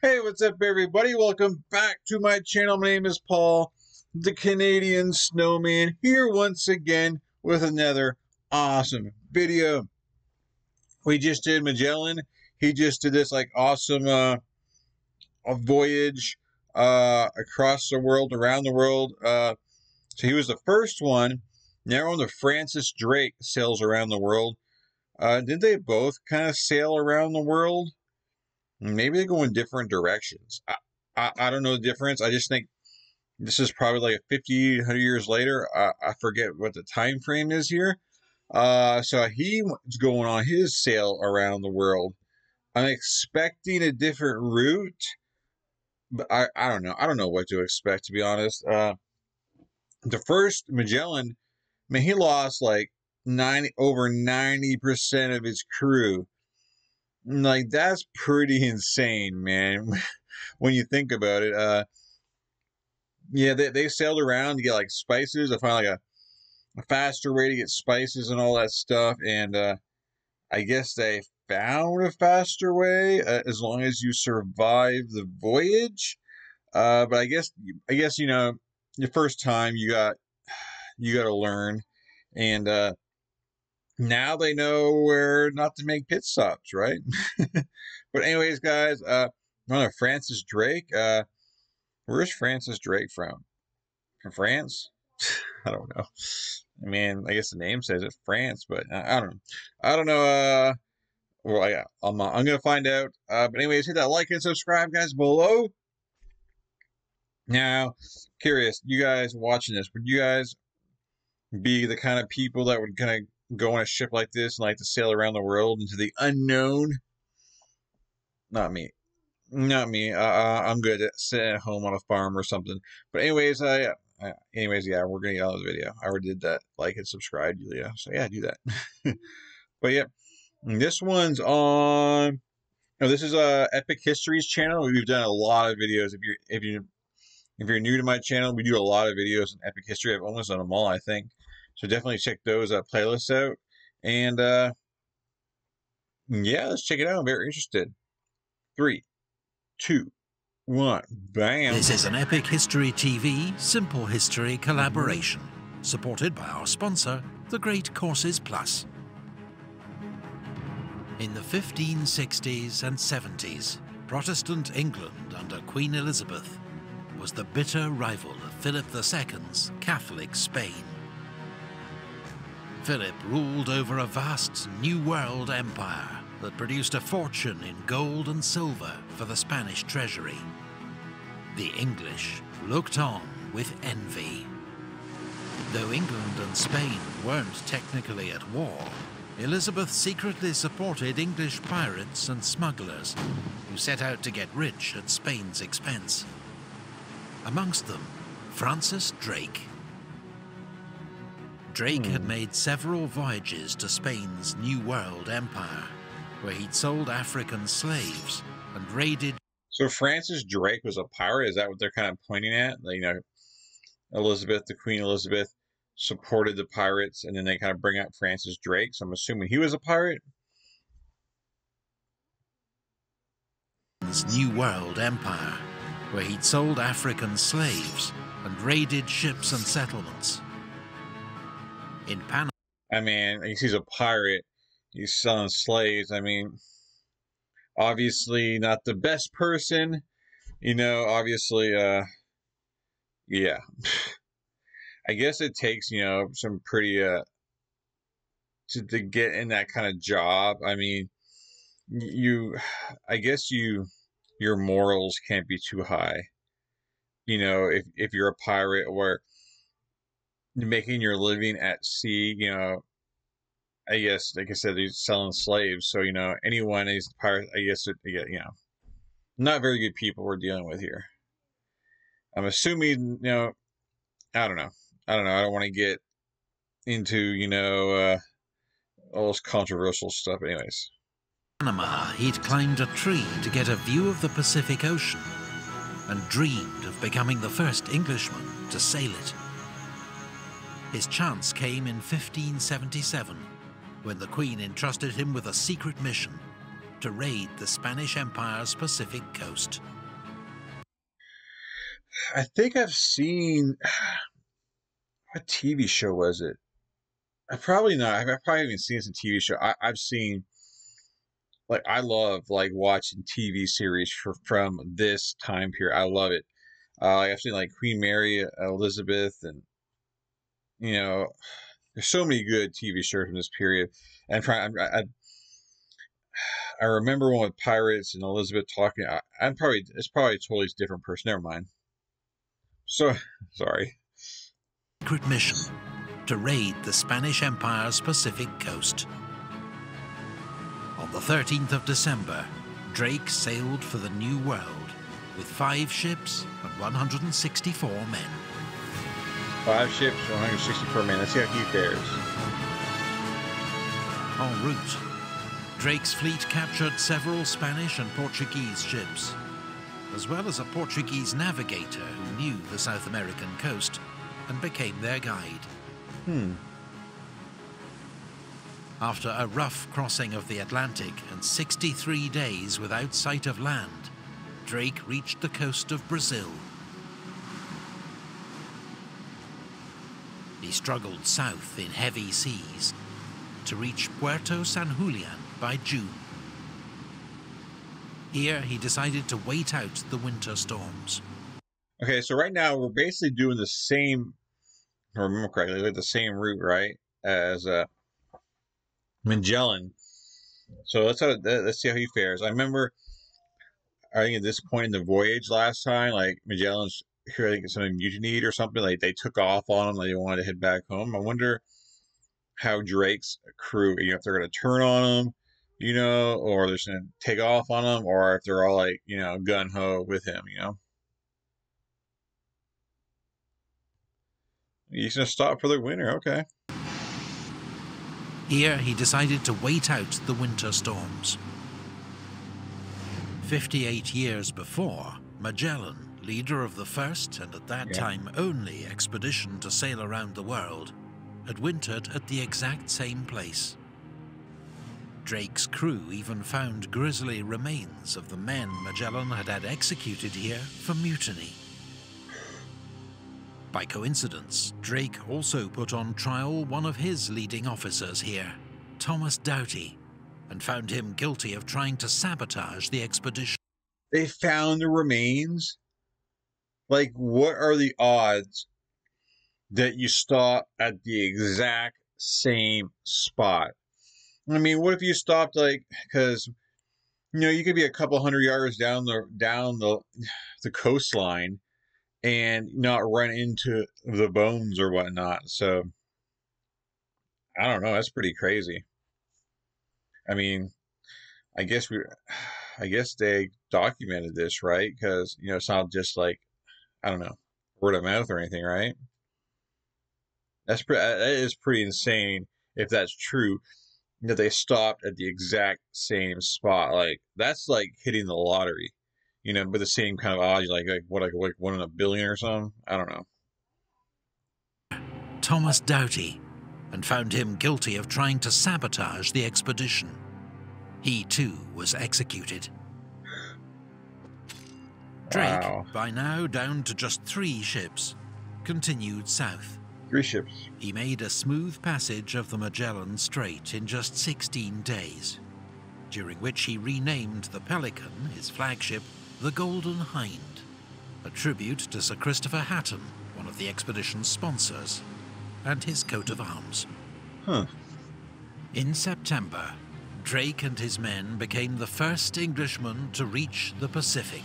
Hey, what's up, everybody? Welcome back to my channel. My name is Paul, the Canadian Snowman, here once again with another awesome video. We just did Magellan. He just did this like awesome uh, voyage uh, across the world, around the world. Uh, so he was the first one. Now on the Francis Drake sails around the world. Uh, did they both kind of sail around the world? Maybe they go in different directions. I, I, I, don't know the difference. I just think this is probably like 50, 100 years later. I, I forget what the time frame is here. Uh, so he's going on his sail around the world. I'm expecting a different route, but I, I don't know. I don't know what to expect, to be honest. Uh, the first Magellan, I mean, he lost like 90, over 90% of his crew like that's pretty insane, man. when you think about it, uh, yeah, they, they sailed around to get like spices. I found like a, a faster way to get spices and all that stuff, and uh, I guess they found a faster way uh, as long as you survive the voyage. Uh, but I guess I guess you know the first time you got you got to learn, and uh, now they know where not to make pit stops, right? but anyways, guys, uh, on Francis Drake. Uh, where's Francis Drake from? From France? I don't know. I mean, I guess the name says it France, but I, I don't know. I don't know. Uh, well, yeah, I'm, uh, I'm gonna find out. Uh, but anyways, hit that like and subscribe, guys, below. Now, curious, you guys watching this, would you guys be the kind of people that would kind of go on a ship like this and like to sail around the world into the unknown. Not me. Not me. Uh, I'm good at sitting at home on a farm or something. But anyways, uh, uh, anyways, yeah, we're gonna get out of the video. I already did that. Like and subscribe, Julia. So yeah, do that. but yeah, this one's on. No, this is uh, Epic Histories channel. We've done a lot of videos. If you're if you if you're new to my channel, we do a lot of videos in Epic History. I've almost done them all, I think. So definitely check those uh, playlists out. And uh, yeah, let's check it out. I'm very interested. Three, two, one, bam. This is an Epic History TV Simple History collaboration, supported by our sponsor, The Great Courses Plus. In the 1560s and 70s, Protestant England under Queen Elizabeth was the bitter rival of Philip II's Catholic Spain. Philip ruled over a vast New World empire that produced a fortune in gold and silver for the Spanish treasury. The English looked on with envy. Though England and Spain weren't technically at war, Elizabeth secretly supported English pirates and smugglers who set out to get rich at Spain's expense. Amongst them, Francis Drake, Drake had hmm. made several voyages to Spain's New World Empire, where he'd sold African slaves and raided. So Francis Drake was a pirate. Is that what they're kind of pointing at? you know, Elizabeth, the Queen Elizabeth, supported the pirates, and then they kind of bring out Francis Drake. So I'm assuming he was a pirate. New World Empire, where he'd sold African slaves and raided ships and settlements in Panama. I mean, he's a pirate. He's selling slaves. I mean, obviously not the best person. You know, obviously, uh, yeah. I guess it takes, you know, some pretty, uh, to, to get in that kind of job. I mean, you, I guess you, your morals can't be too high. You know, if, if you're a pirate or making your living at sea, you know, I guess, like I said, he's selling slaves. So, you know, anyone is part, I guess, you know, not very good people we're dealing with here. I'm assuming, you know, I don't know. I don't know. I don't want to get into, you know, uh, all this controversial stuff, anyways. Panama, he'd climbed a tree to get a view of the Pacific Ocean and dreamed of becoming the first Englishman to sail it. His chance came in 1577, when the Queen entrusted him with a secret mission to raid the Spanish Empire's Pacific coast. I think I've seen what TV show was it? I probably not. I've probably even seen some TV show. I, I've seen like I love like watching TV series for, from this time period. I love it. Uh, I've seen like Queen Mary, Elizabeth, and you know, there's so many good TV shows from this period. And I, I, I remember one with pirates and Elizabeth talking. I, I'm probably it's probably a totally different person. Never mind. So sorry. Secret mission to raid the Spanish Empire's Pacific coast. On the 13th of December, Drake sailed for the New World with five ships and 164 men. Five ships, 164 men. Let's see how he fares. En route, Drake's fleet captured several Spanish and Portuguese ships, as well as a Portuguese navigator who knew the South American coast and became their guide. Hmm. After a rough crossing of the Atlantic and 63 days without sight of land, Drake reached the coast of Brazil. He struggled south in heavy seas to reach Puerto San Julian by June. Here, he decided to wait out the winter storms. Okay, so right now we're basically doing the same, I remember correctly, the same route, right, as uh, Magellan. So let's let's see how he fares. I remember, I think at this point in the voyage last time, like Magellan's here, I think something mutinied or something. Like they took off on them, like they wanted to head back home. I wonder how Drake's crew, you know, if they're going to turn on him, you know, or they're going to take off on him, or if they're all like, you know, gun ho with him, you know. He's going to stop for the winter. Okay. Here, he decided to wait out the winter storms. 58 years before, Magellan, leader of the first and at that Yeah. time only expedition to sail around the world, had wintered at the exact same place. Drake's crew even found grisly remains of the men Magellan had had executed here for mutiny. By coincidence, Drake also put on trial one of his leading officers here, Thomas Doughty, and found him guilty of trying to sabotage the expedition. They found the remains. Like, what are the odds that you stop at the exact same spot? I mean, what if you stopped like because you know you could be a couple hundred yards down the down the the coastline and not run into the bones or whatnot. So I don't know. That's pretty crazy. I mean, I guess we, I guess they documented this right because you know it's not just like I don't know word of mouth or anything, right? That's pretty. Uh, that is pretty insane if that's true. That they stopped at the exact same spot. Like that's like hitting the lottery, you know, with the same kind of odds. Like like what like like one in a billion or something. I don't know. Thomas Doughty, and found him guilty of trying to sabotage the expedition. He too was executed. Drake, Wow. by now down to just three ships, continued south. Three ships. He made a smooth passage of the Magellan Strait in just 16 days, during which he renamed the Pelican, his flagship, the Golden Hind, a tribute to Sir Christopher Hatton, one of the expedition's sponsors, and his coat of arms. Huh. In September, Drake and his men became the first Englishmen to reach the Pacific,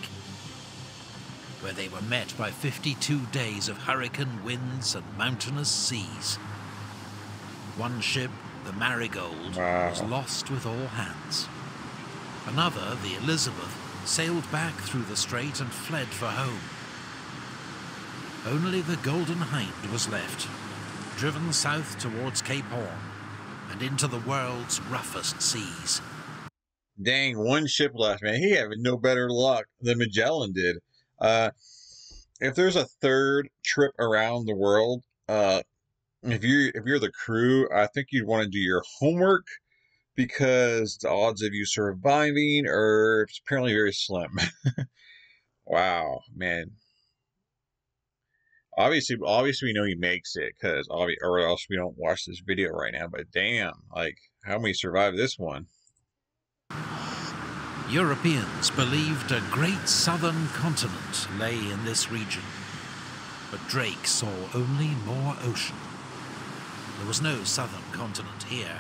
where they were met by 52 days of hurricane winds and mountainous seas. One ship, the Marigold, was lost with all hands. Another, the Elizabeth, sailed back through the strait and fled for home. Only the Golden Hind was left, driven south towards Cape Horn and into the world's roughest seas. Dang, one ship left, man. He had no better luck than Magellan did. Uh, if there's a third trip around the world, uh, if you if you're the crew, I think you'd want to do your homework because the odds of you surviving are apparently very slim. wow, man. Obviously, obviously we know he makes it because or else we don't watch this video right now. But damn, like how many survive this one? Europeans believed a great southern continent lay in this region, but Drake saw only more ocean. There was no southern continent here,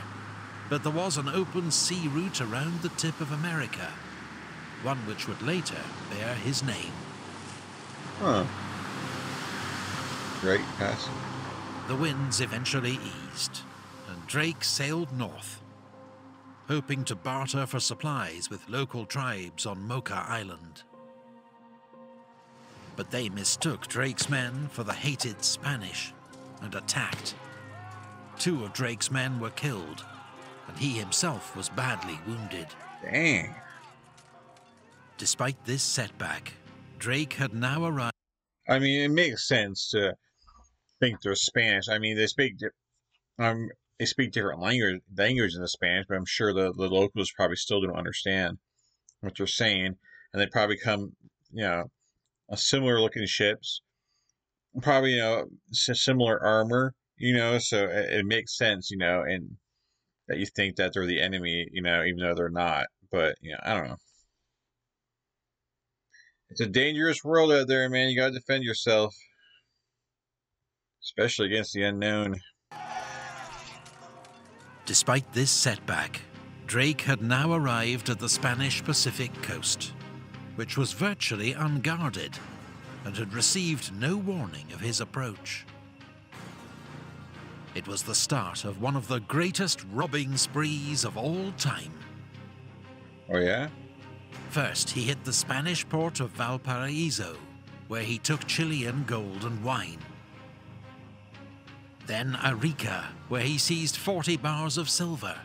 but there was an open sea route around the tip of America, one which would later bear his name. Huh. Great pass. The winds eventually eased, and Drake sailed north, hoping to barter for supplies with local tribes on Mocha Island. But they mistook Drake's men for the hated Spanish and attacked. Two of Drake's men were killed, and he himself was badly wounded. Dang. Despite this setback, Drake had now arrived. I mean, it makes sense to think they're Spanish. I mean, they speak um, they speak different language language in the Spanish, but I'm sure the, the locals probably still don't understand what they're saying, and they probably come, you know, a similar looking ships, probably you know similar armor, you know, so it, it makes sense, you know, and that you think that they're the enemy, you know, even though they're not. But you know, I don't know. It's a dangerous world out there, man. You gotta defend yourself, especially against the unknown. Despite this setback, Drake had now arrived at the Spanish Pacific coast, which was virtually unguarded and had received no warning of his approach. It was the start of one of the greatest robbing sprees of all time. Oh, yeah? First, he hit the Spanish port of Valparaiso, where he took Chilean gold and wine. Then Arica, where he seized 40 bars of silver.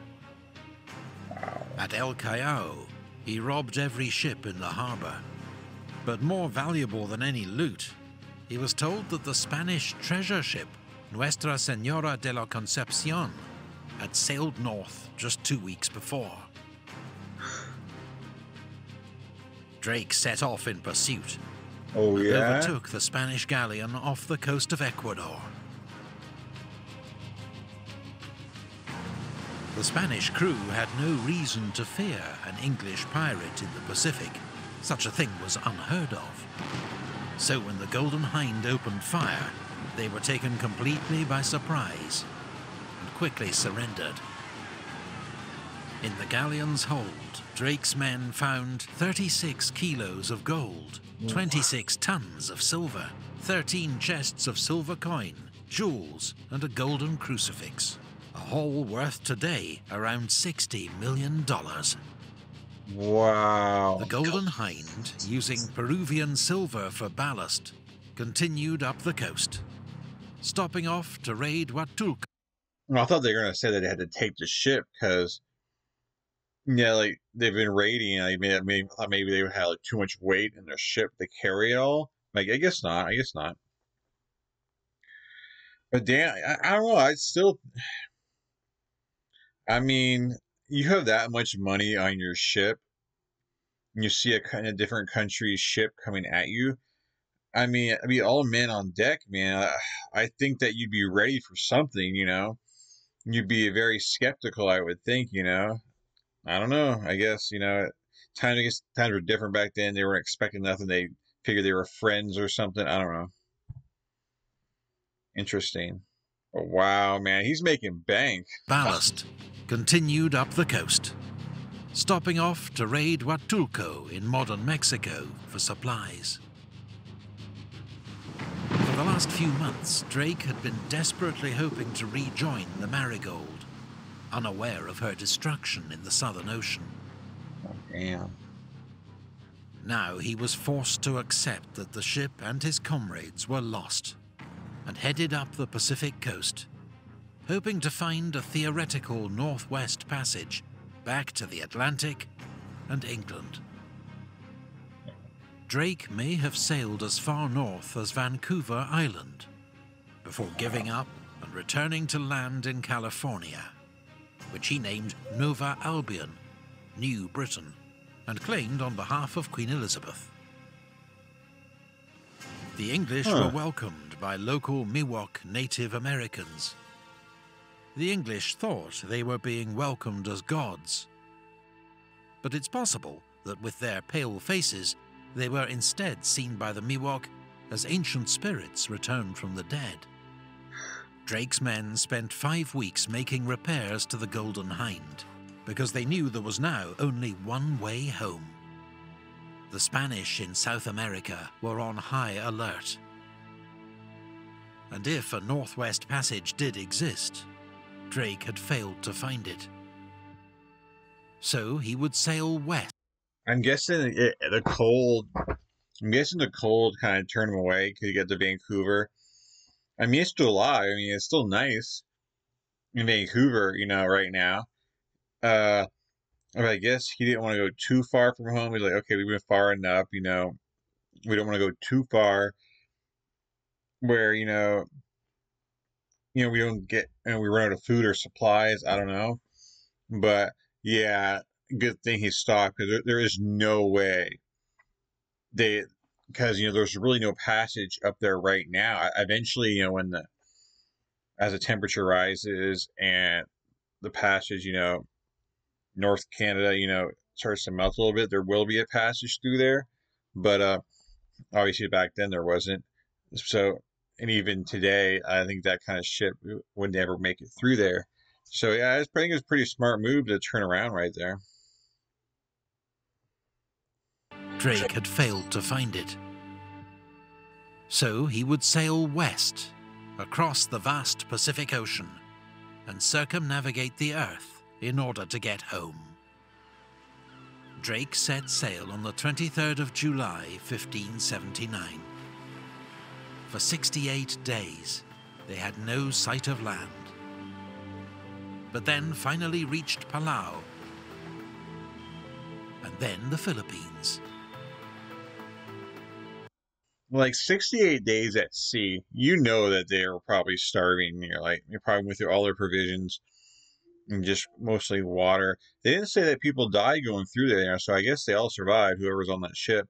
At El Callao, he robbed every ship in the harbour. But more valuable than any loot, he was told that the Spanish treasure ship Nuestra Senora de la Concepcion had sailed north just two weeks before. Drake set off in pursuit. Oh, yeah? Overtook the Spanish galleon off the coast of Ecuador. The Spanish crew had no reason to fear an English pirate in the Pacific. Such a thing was unheard of. So when the Golden Hind opened fire, they were taken completely by surprise and quickly surrendered. In the galleon's hold, Drake's men found 36 kilos of gold, 26 tons of silver, 13 chests of silver coin, jewels, and a golden crucifix. A haul worth today around $60 million. Wow. The Golden Hind, using Peruvian silver for ballast, continued up the coast, stopping off to raid Huatulco. Well, I thought they were going to say that they had to take the ship because, yeah, like they've been raiding. I mean, maybe, thought maybe they would have like, too much weight in their ship to carry it all. Like, I guess not. I guess not. But damn, I, I don't know. I still, I mean, you have that much money on your ship, and you see a kind of different country's ship coming at you. I mean, I mean, all men on deck, man. I, think that you'd be ready for something, you know. You'd be very skeptical, I would think, you know. I don't know. I guess you know, times times were different back then. They weren't expecting nothing. They figured they were friends or something. I don't know. Interesting. Wow, man, he's making bank. Ballast continued up the coast, stopping off to raid Huatulco in modern Mexico for supplies. For the last few months, Drake had been desperately hoping to rejoin the Marigold, unaware of her destruction in the Southern Ocean. Oh, damn. Now he was forced to accept that the ship and his comrades were lost and headed up the Pacific coast hoping to find a theoretical northwest passage back to the Atlantic and England. Drake may have sailed as far north as Vancouver Island before giving up and returning to land in California. which he named Nova Albion, New Britain, and claimed on behalf of Queen Elizabeth. The English Huh. were welcomed by local Miwok Native Americans. The English thought they were being welcomed as gods. But it's possible that with their pale faces, they were instead seen by the Miwok as ancient spirits returned from the dead. Drake's men spent five weeks making repairs to the Golden Hind because they knew there was now only one way home. The Spanish in South America were on high alert. And if a Northwest Passage did exist, Drake had failed to find it. So he would sail west. I'm guessing it, the cold. I'm guessing the cold kind of turned him away because he got to Vancouver. I mean, it's alive. I mean, it's still nice in Vancouver, you know, right now. Uh, but I guess he didn't want to go too far from home. He's like, okay, we've been far enough, you know. We don't want to go too far where, you know, you know, we don't get, and we run out of food or supplies. I don't know. But yeah, good thing he stopped because there, there is no way they because you know there's really no passage up there right now. Eventually, you know, when the as the temperature rises and the passage, you know, North Canada, you know, starts to melt a little bit, there will be a passage through there. But uh obviously back then there wasn't. So and even today, I think that kind of ship would never make it through there. So yeah, I think it was a pretty smart move to turn around right there. Drake had failed to find it. So he would sail west, across the vast Pacific Ocean, and circumnavigate the Earth in order to get home. Drake set sail on the 23rd of July, 1579. For 68 days, they had no sight of land, but then finally reached Palau, and then the Philippines. like 68 days at sea, you know that they were probably starving. You're like, you're probably with all their provisions and just mostly water. They didn't say that people died going through there, so I guess they all survived, whoever was on that ship.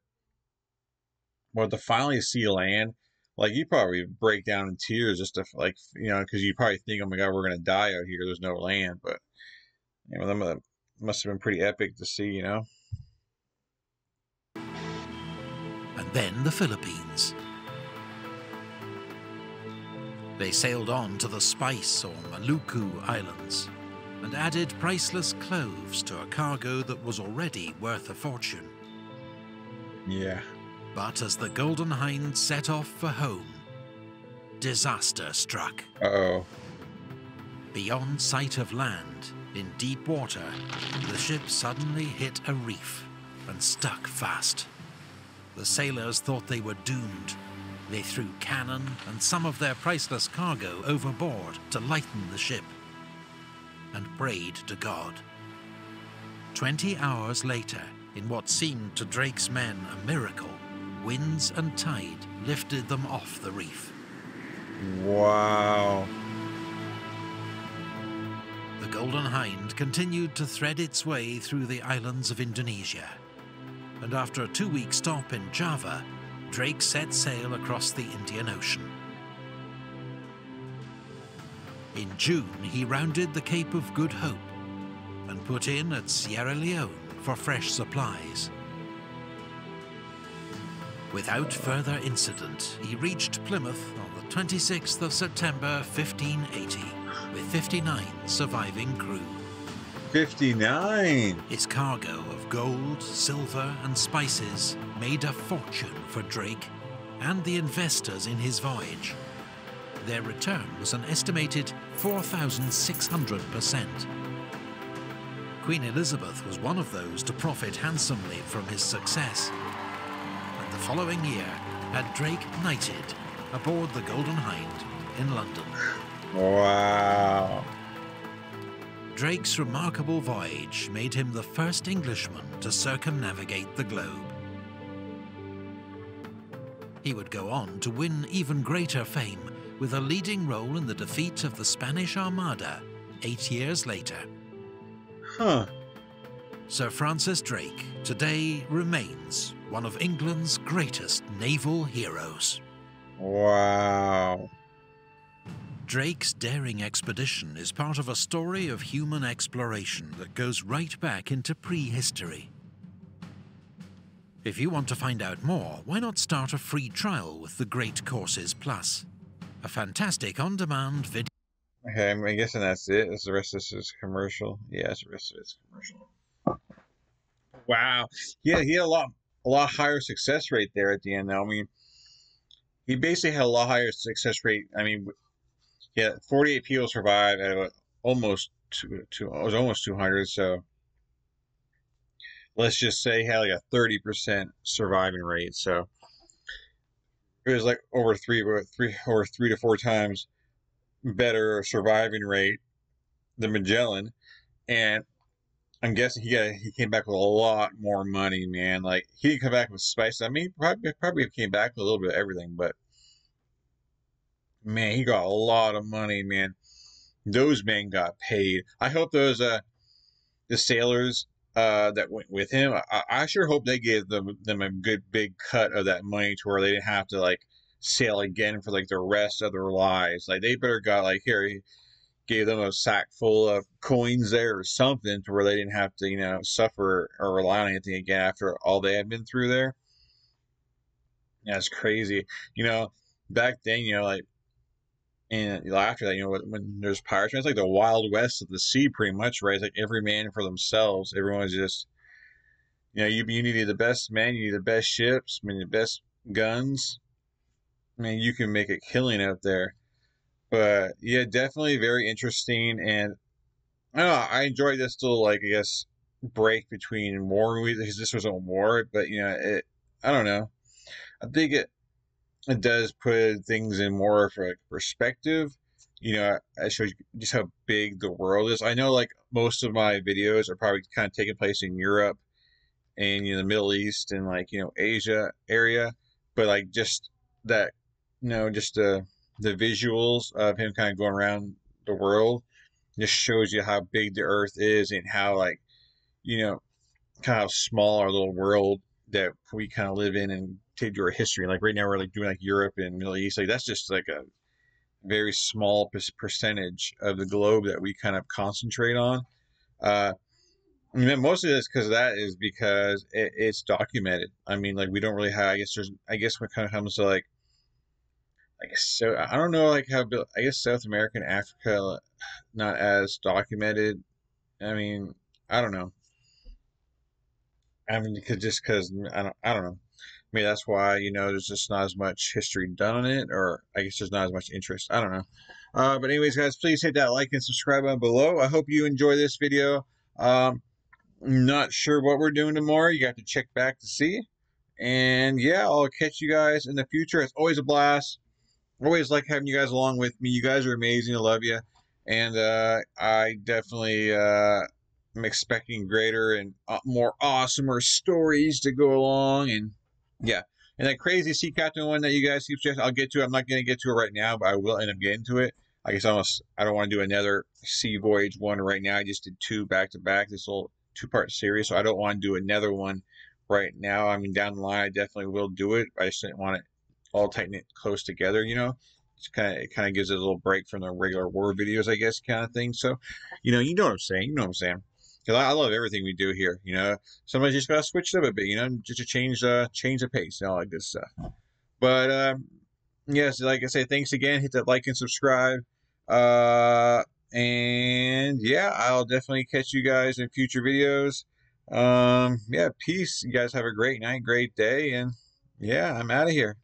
But to finally see land, like, you probably break down in tears just to, like, you know, because you probably think, oh my God, we're going to die out here. There's no land. But, you know, that must have been pretty epic to see, you know? and then the Philippines. They sailed on to the Spice or Maluku Islands and added priceless cloves to a cargo that was already worth a fortune. Yeah. But as the Golden Hind set off for home, disaster struck. Uh oh. Beyond sight of land, in deep water, the ship suddenly hit a reef and stuck fast. The sailors thought they were doomed. They threw cannon and some of their priceless cargo overboard to lighten the ship and prayed to God. Twenty hours later, in what seemed to Drake's men a miracle, winds and tide lifted them off the reef. Wow. The Golden Hind continued to thread its way through the islands of Indonesia. And after a two week stop in Java, Drake set sail across the Indian Ocean. In June, he rounded the Cape of Good Hope and put in at Sierra Leone for fresh supplies. Without further incident, he reached Plymouth on the 26th of September 1580 with 59 surviving crew. 59. His cargo of gold, silver, and spices made a fortune for Drake and the investors in his voyage. Their return was an estimated 4,600%. Queen Elizabeth was one of those to profit handsomely from his success. Following year had Drake knighted aboard the Golden Hind in London. Wow. Drake's remarkable voyage made him the first Englishman to circumnavigate the globe. He would go on to win even greater fame with a leading role in the defeat of the Spanish Armada eight years later. Huh. Sir Francis Drake today remains one of England's greatest naval heroes. Wow. Drake's daring expedition is part of a story of human exploration that goes right back into prehistory. If you want to find out more, why not start a free trial with the Great Courses Plus? A fantastic on-demand video. Okay, I'm guessing that's it. Is the rest of this is commercial? Yes, the rest of it's commercial. Wow. Yeah, he had a lot a lot higher success rate there at the end though. I mean he basically had a lot higher success rate. I mean yeah, 48 people survived at almost two, two it was almost 200, so let's just say he had like a 30% surviving rate. So it was like over three, three or three to four times better surviving rate than Magellan, and I'm guessing he got he came back with a lot more money, man. Like he didn't come back with spice. I mean, probably probably came back with a little bit of everything, but man, he got a lot of money, man. Those men got paid. I hope those uh the sailors uh that went with him. I, I sure hope they gave them them a good big cut of that money to where they didn't have to like sail again for like the rest of their lives. Like they better got like here gave them a sack full of coins there or something to where they didn't have to, you know, suffer or rely on anything again after all they had been through there. That's crazy. You know, back then, you know, like, and after that, you know, when there's pirates, it's like the Wild West of the sea, pretty much, right? It's like every man for themselves. Everyone's just, you know, you, you need the best men, you need the best ships, I mean, the best guns. I mean, you can make a killing out there. But yeah, definitely very interesting, and I don't know. I enjoyed this little like I guess break between war movies because this was a war, but you know it. I don't know. I think it it does put things in more of a perspective. You know, it shows just how big the world is. I know, like most of my videos are probably kind of taking place in Europe and you know the Middle East and like you know Asia area, but like just that, you know, just uh the visuals of him kind of going around the world just shows you how big the earth is and how like you know kind of small our little world that we kind of live in and take to our history like right now we're like doing like europe and middle east like that's just like a very small percentage of the globe that we kind of concentrate on uh I mean, most of this because that is because it, it's documented. I mean, like we don't really have. I guess there's. I guess when it kind of comes to like I guess so. I don't know, like how I guess South America and Africa not as documented. I mean, I don't know. I mean, cause just because I don't, I don't know. Maybe that's why you know there's just not as much history done on it, or I guess there's not as much interest. I don't know. Uh, but anyways, guys, please hit that like and subscribe button below. I hope you enjoy this video. Um, I'm not sure what we're doing tomorrow. You got to check back to see. And yeah, I'll catch you guys in the future. It's always a blast always like having you guys along with me. You guys are amazing. I love you. And uh, I definitely uh, am expecting greater and uh, more awesomer stories to go along. And yeah. And that crazy sea captain one that you guys keep suggesting, I'll get to. I'm not going to get to it right now, but I will end up getting to it. I guess almost I don't want to do another sea voyage one right now. I just did two back to back. This little two part series, so I don't want to do another one right now. I mean, down the line, I definitely will do it. I just didn't want it all tighten it close together, you know. It's kind of it kind of gives it a little break from the regular war videos, I guess, kind of thing. So, you know, you know what I'm saying. You know what I'm saying. Because I, I, love everything we do here. You know, sometimes you just gotta switch it up a bit. You know, just to change uh change the pace and all that good stuff. But um, yes, like I say, thanks again. Hit that like and subscribe. Uh, and yeah, I'll definitely catch you guys in future videos. Um, yeah, peace. You guys have a great night, great day, and yeah, I'm out of here.